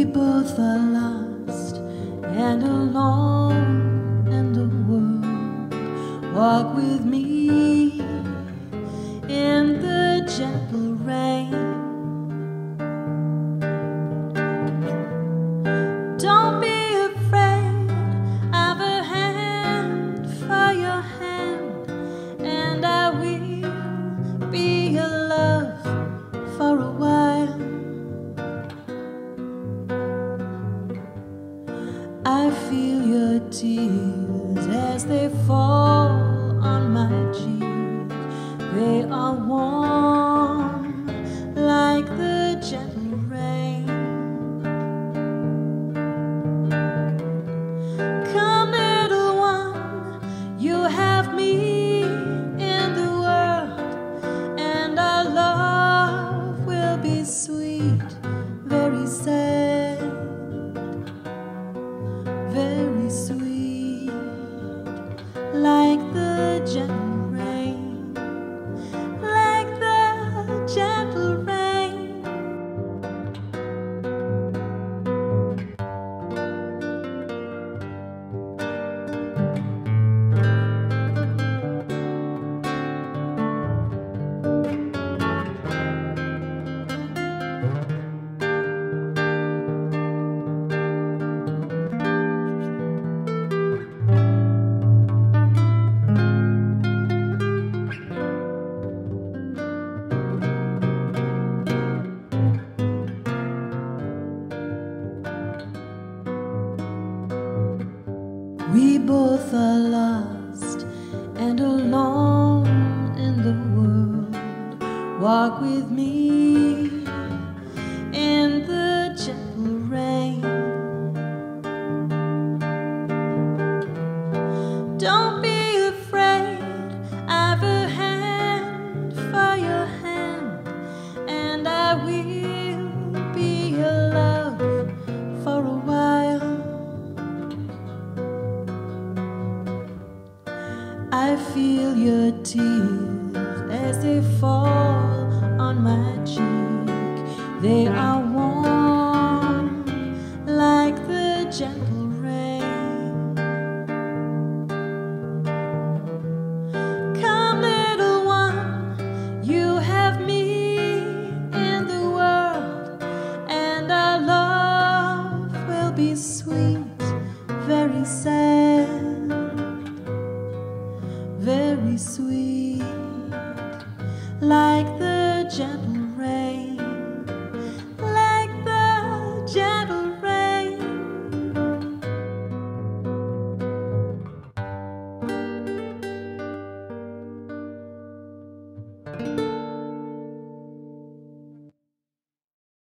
we both are lost and alone in the world. Walk with me in the gentle rain. I feel your tears as they fall on my cheek. They are warm We both are lost and alone in the world. Walk with me your tears as they fall on my cheek. They are warm like the gentle rain. Come, little one, you have me in the world, and our love will be very sweet, like the gentle rain, like the gentle rain.